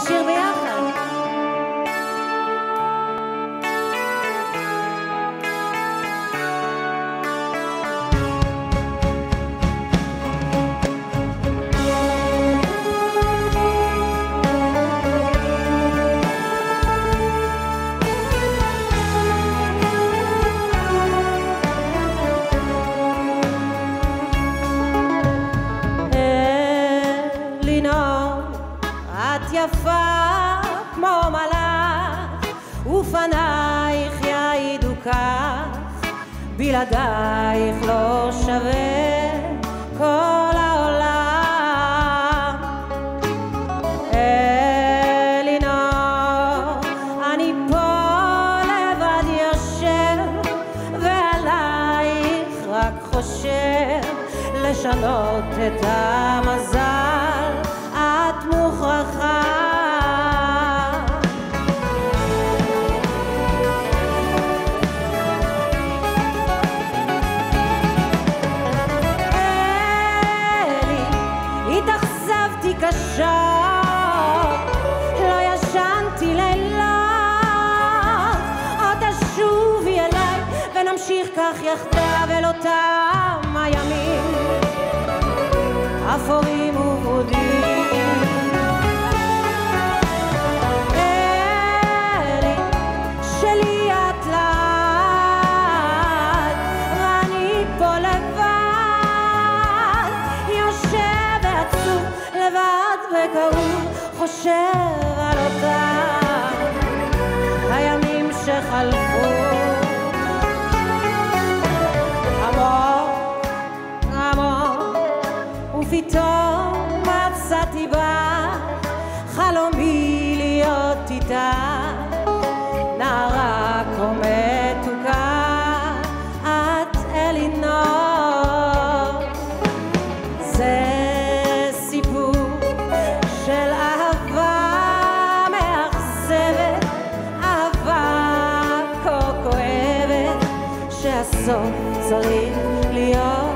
Sylvia. ופנייך יעידו כך, בלעדייך לא שווה כל העולם. אלינור, אני פה לבד יושב, ועלייך רק חושב לשנות את המזל, כך יחדיו אל אותם הימים אפורים וברודים. שלי את פה לבד, לבד חושב ופתאום מצאתי בה חלומי להיות איתה. נערה כה מתוקה את אלינור. זה סיפור של אהבה מאכזבת אהבה כה כואבת שהסוף צריך להיות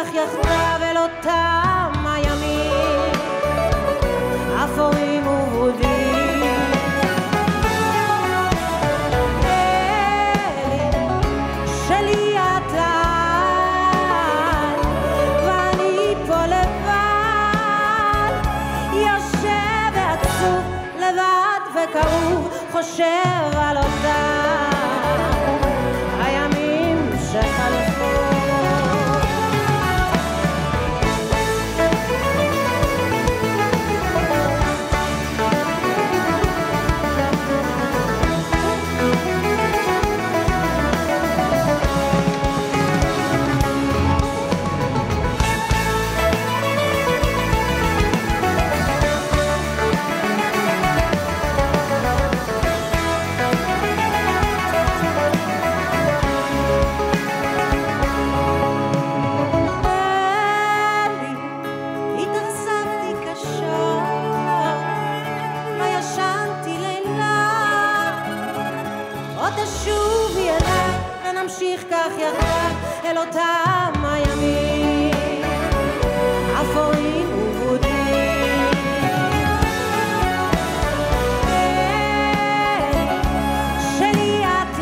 כך יחדיו אל אותם הימים. אפורים וברודים. שלי את לעד, ואני פה לבד, יושב ועצוב, לבד וכאוב, חושב על אותם ונמשיך כך יחדיו אל אותם הימים. אפורים שלי את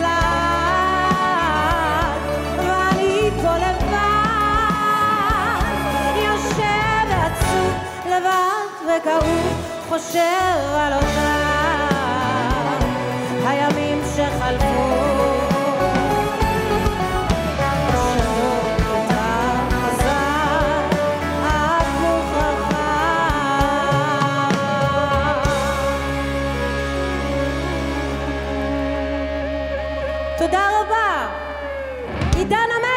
פה חושב על אותם הימים שחלפו. Dynamite!